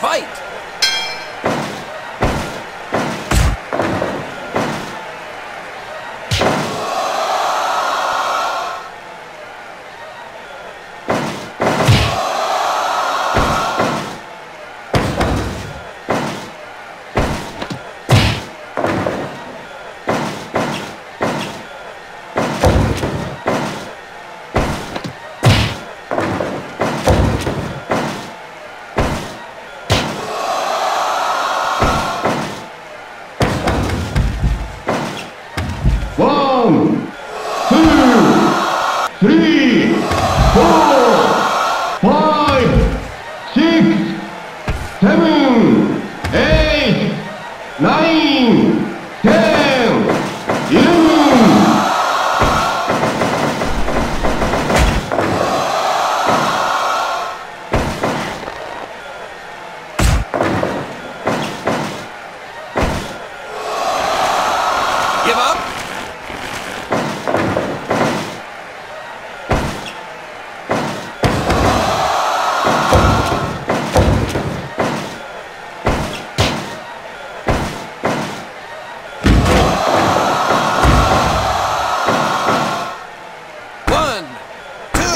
Fight!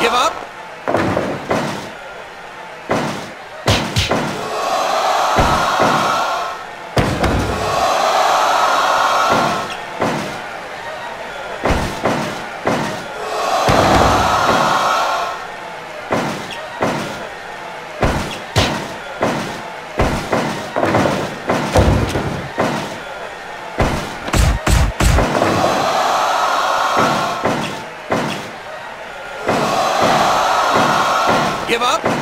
give up. Give up?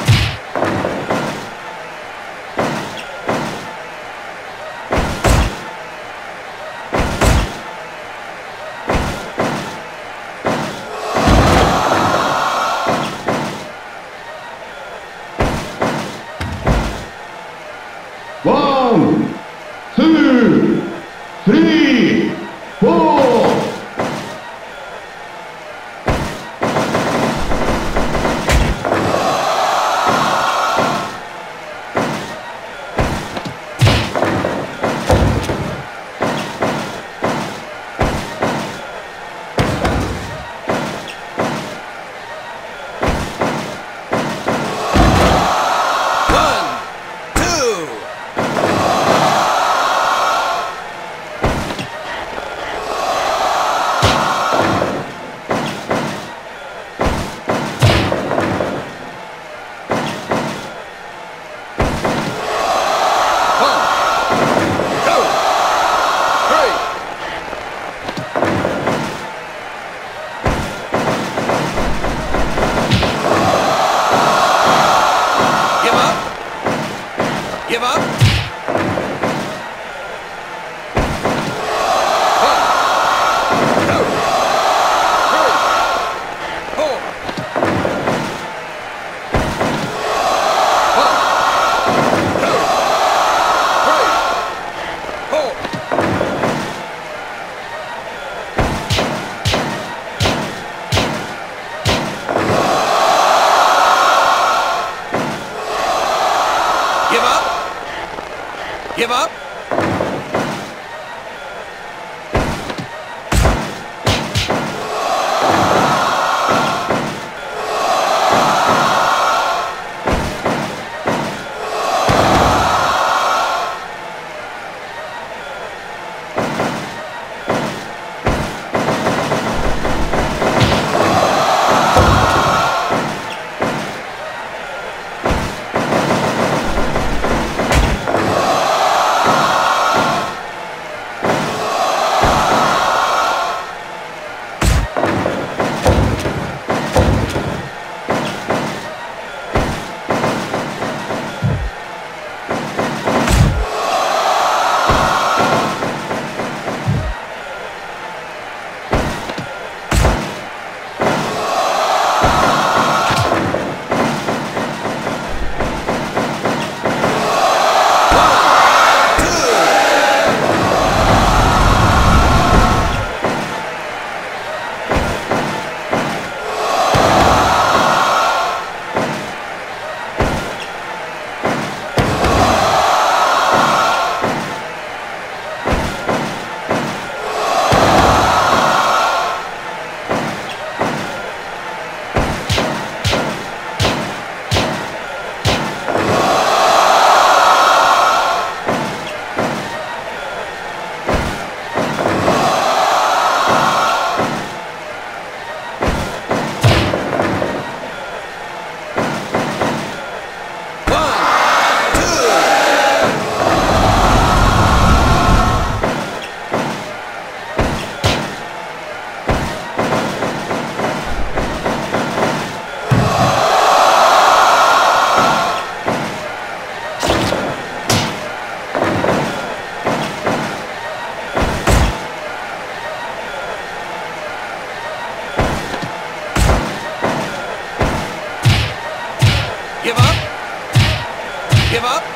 Give up. Give up.